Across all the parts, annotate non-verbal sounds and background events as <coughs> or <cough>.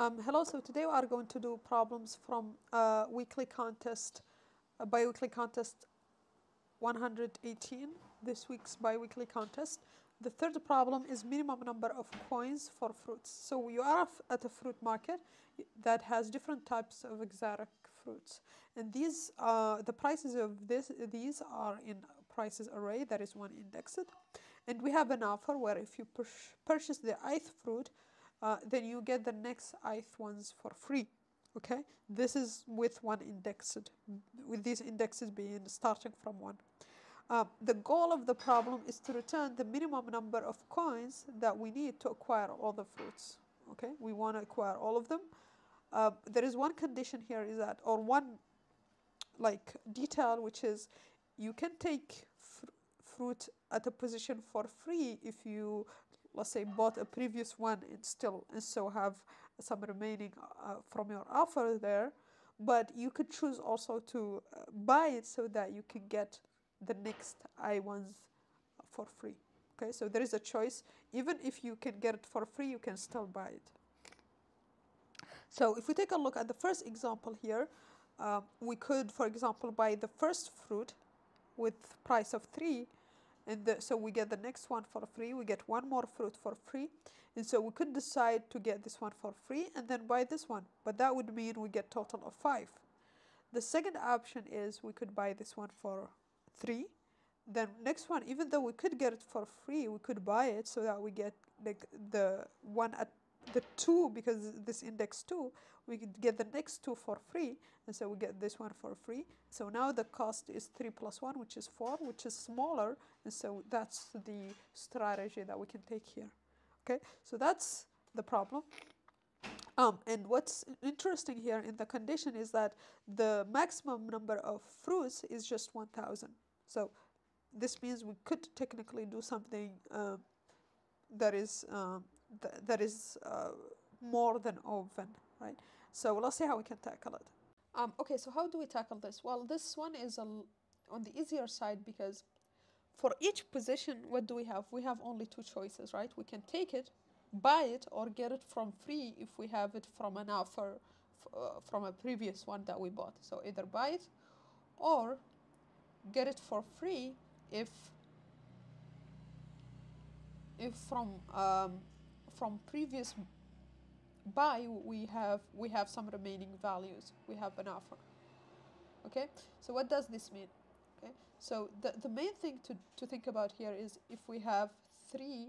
Um, hello, so today we are going to do problems from uh, weekly contest, uh, bi-weekly contest 118, this week's bi-weekly contest. The third problem is minimum number of coins for fruits. So you are at a fruit market that has different types of exotic fruits. And these, uh, the prices of this, these are in prices array, that is one indexed. And we have an offer where if you purchase the eighth fruit, uh, then you get the next ith ones for free. Okay, this is with one indexed, with these indexes being starting from one. Uh, the goal of the problem is to return the minimum number of coins that we need to acquire all the fruits. Okay, we want to acquire all of them. Uh, there is one condition here is that, or one like detail, which is you can take fr fruit at a position for free if you let's say bought a previous one and still and so have some remaining uh, from your offer there. But you could choose also to uh, buy it so that you can get the next i ones for free. Okay so there is a choice. Even if you can get it for free you can still buy it. So if we take a look at the first example here uh, we could for example buy the first fruit with price of 3 and the, so we get the next one for free. We get one more fruit for free. And so we could decide to get this one for free and then buy this one. But that would mean we get total of five. The second option is we could buy this one for three. Then next one even though we could get it for free we could buy it so that we get like the one at the two because this index two we could get the next two for free and so we get this one for free. So now the cost is three plus one which is four which is smaller and so that's the strategy that we can take here. Okay so that's the problem. Um, and what's interesting here in the condition is that the maximum number of fruits is just 1000 so this means we could technically do something uh, that is um, th that is uh, more than open, right? So let's see how we can tackle it. Um, okay, so how do we tackle this? Well, this one is a, on the easier side because for each position, what do we have? We have only two choices, right? We can take it, buy it, or get it from free if we have it from an offer uh, from a previous one that we bought. So either buy it or get it for free if if from um, from previous buy we have we have some remaining values. We have an offer. Okay? So what does this mean? Okay? So the, the main thing to, to think about here is if we have 3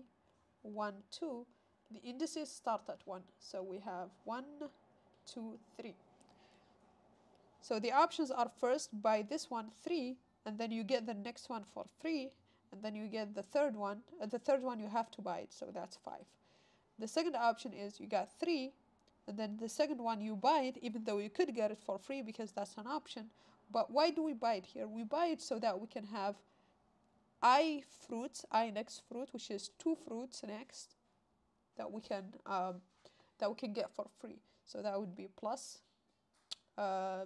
1 2 the indices start at 1 so we have 1 2 3 so the options are first buy this one 3 and then you get the next one for free and then you get the third one uh, the third one you have to buy it. So that's 5 the second option is you got three, and then the second one you buy it, even though you could get it for free because that's an option. But why do we buy it here? We buy it so that we can have I fruits, I next fruit, which is two fruits next that we can um, that we can get for free. So that would be plus. Uh,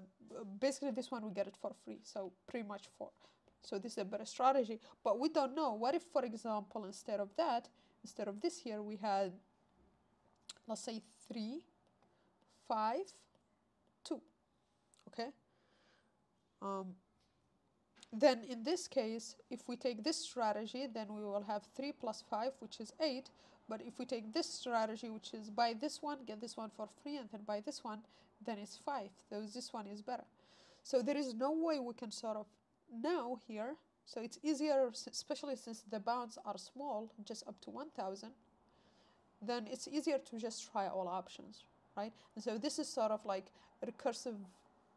basically, this one we get it for free. So pretty much four. So this is a better strategy. But we don't know. What if, for example, instead of that, instead of this here, we had let's say 3, 5, 2, okay? Um, then in this case, if we take this strategy, then we will have 3 plus 5, which is 8. But if we take this strategy, which is buy this one, get this one for free, and then buy this one, then it's 5. So this one is better. So there is no way we can sort of know here. So it's easier, especially since the bounds are small, just up to 1,000 then it's easier to just try all options, right? And so this is sort of like a recursive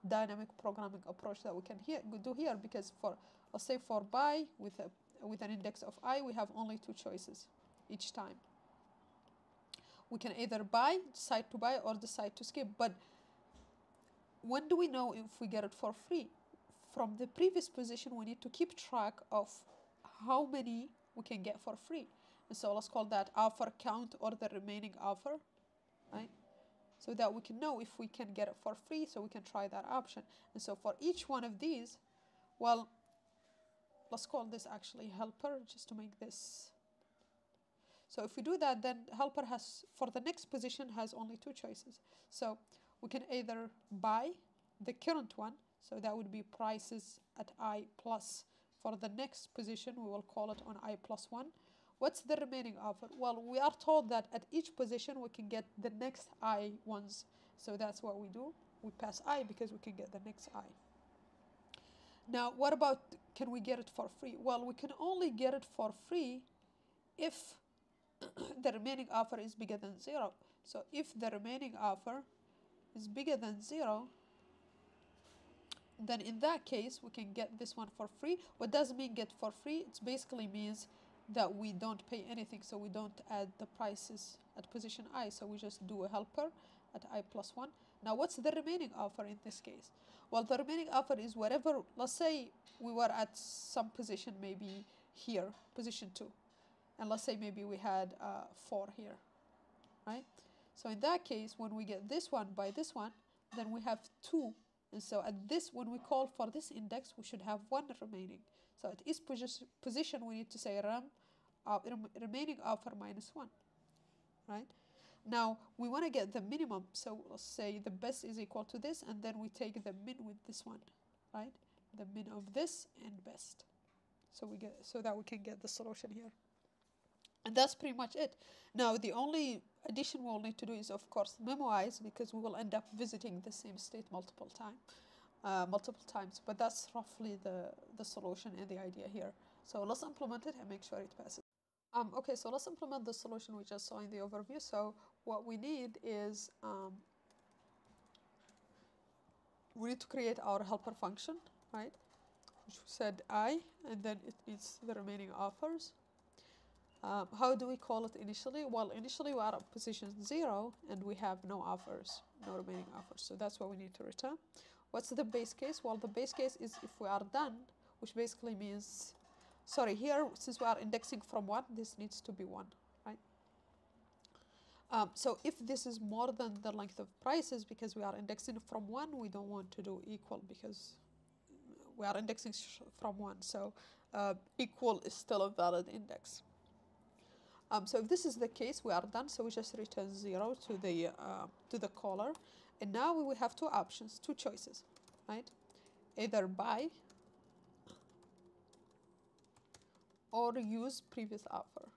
dynamic programming approach that we can do here because for, let's say for buy with, a, with an index of i, we have only two choices each time. We can either buy, decide to buy, or decide to skip. But when do we know if we get it for free? From the previous position, we need to keep track of how many we can get for free. And so let's call that offer count or the remaining offer, right? So that we can know if we can get it for free, so we can try that option. And so for each one of these, well, let's call this actually helper just to make this. So if we do that, then helper has, for the next position, has only two choices. So we can either buy the current one, so that would be prices at i plus. For the next position, we will call it on i plus 1. What's the remaining offer? Well, we are told that at each position, we can get the next i ones. So that's what we do. We pass i because we can get the next i. Now, what about can we get it for free? Well, we can only get it for free if <coughs> the remaining offer is bigger than zero. So if the remaining offer is bigger than zero, then in that case, we can get this one for free. What does mean get for free? It basically means that we don't pay anything, so we don't add the prices at position i, so we just do a helper at i plus 1. Now, what's the remaining offer in this case? Well, the remaining offer is whatever, let's say we were at some position, maybe here, position 2. And let's say maybe we had uh, 4 here, right? So in that case, when we get this one by this one, then we have 2. And so at this, when we call for this index, we should have 1 remaining. So at each position, we need to say rem, uh, rem remaining offer minus 1, right? Now we want to get the minimum, so let's say the best is equal to this, and then we take the min with this one, right? The min of this and best. So we get so that we can get the solution here. And that's pretty much it. Now the only addition we'll need to do is of course memoize because we will end up visiting the same state multiple time, uh, multiple times. But that's roughly the the solution and the idea here. So let's implement it and make sure it passes. Um, okay, so let's implement the solution we just saw in the overview. So what we need is um, we need to create our helper function, right? Which we said i, and then it needs the remaining offers. Um, how do we call it initially? Well, initially we are at position zero and we have no offers, no remaining offers. So that's what we need to return. What's the base case? Well, the base case is if we are done, which basically means, sorry, here, since we are indexing from one, this needs to be one, right? Um, so if this is more than the length of prices, because we are indexing from one, we don't want to do equal because we are indexing from one. So uh, equal is still a valid index. Um, so if this is the case, we are done. So we just return zero to the uh, to the caller, and now we will have two options, two choices, right? Either buy or use previous offer,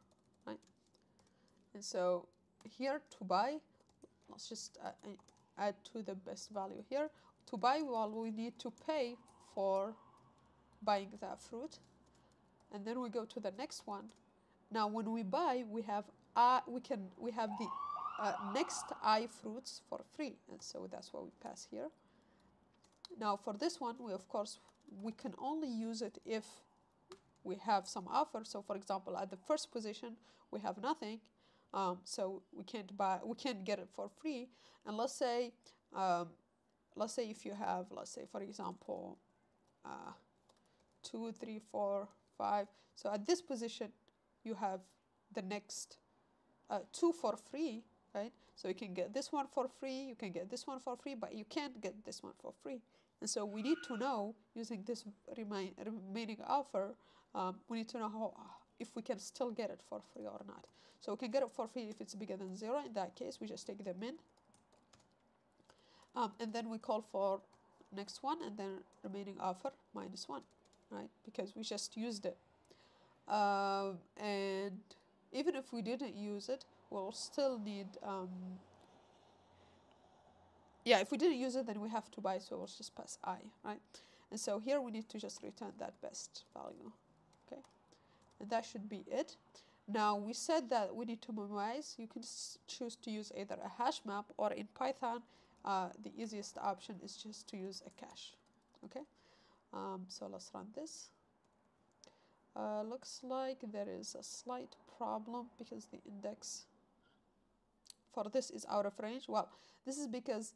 right? And so here to buy, let's just uh, add to the best value here. To buy, well, we need to pay for buying that fruit, and then we go to the next one now, when we buy, we have uh, we can we have the uh, next i fruits for free, and so that's what we pass here. Now, for this one, we of course we can only use it if we have some offer. So, for example, at the first position, we have nothing, um, so we can't buy we can't get it for free. And let's say um, let's say if you have let's say for example uh, two, three, four, five. So at this position, you have the next uh, two for free, right? So you can get this one for free, you can get this one for free, but you can't get this one for free. And so we need to know, using this remain, remaining offer, um, we need to know how, if we can still get it for free or not. So we can get it for free if it's bigger than zero. In that case, we just take the min. Um, and then we call for next one and then remaining offer minus one, right? Because we just used it um, and even if we didn't use it, we'll still need, um, yeah, if we didn't use it, then we have to buy, so we'll just pass i, right? And so here we need to just return that best value, okay? And that should be it. Now we said that we need to memorize You can choose to use either a hash map or in Python, uh, the easiest option is just to use a cache, okay? Um, so let's run this. Uh, looks like there is a slight problem because the index for this is out of range. Well, this is because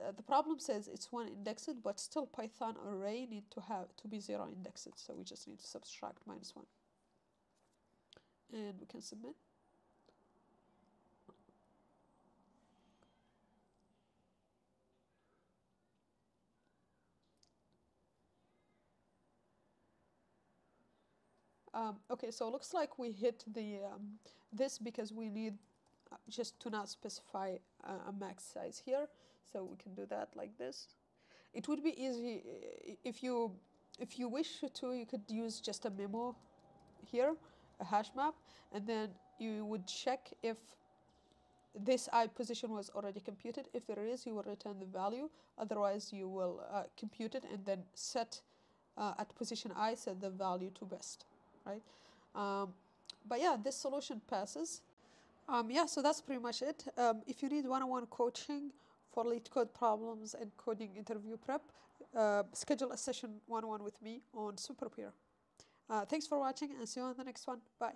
uh, the problem says it's one indexed, but still Python array need to have to be zero indexed. So we just need to subtract minus one. And we can submit. Um, okay, so it looks like we hit the um, this because we need uh, just to not specify a max size here. So we can do that like this. It would be easy if you if you wish to. You could use just a memo here, a hash map, and then you would check if this i position was already computed. If there is, you will return the value. Otherwise, you will uh, compute it and then set uh, at position i set the value to best, right? Um, but yeah, this solution passes. Um, yeah, so that's pretty much it. Um, if you need one-on-one coaching for LeetCode problems and coding interview prep, uh, schedule a session one-on-one with me on SuperPeer. Uh, thanks for watching and see you on the next one. Bye.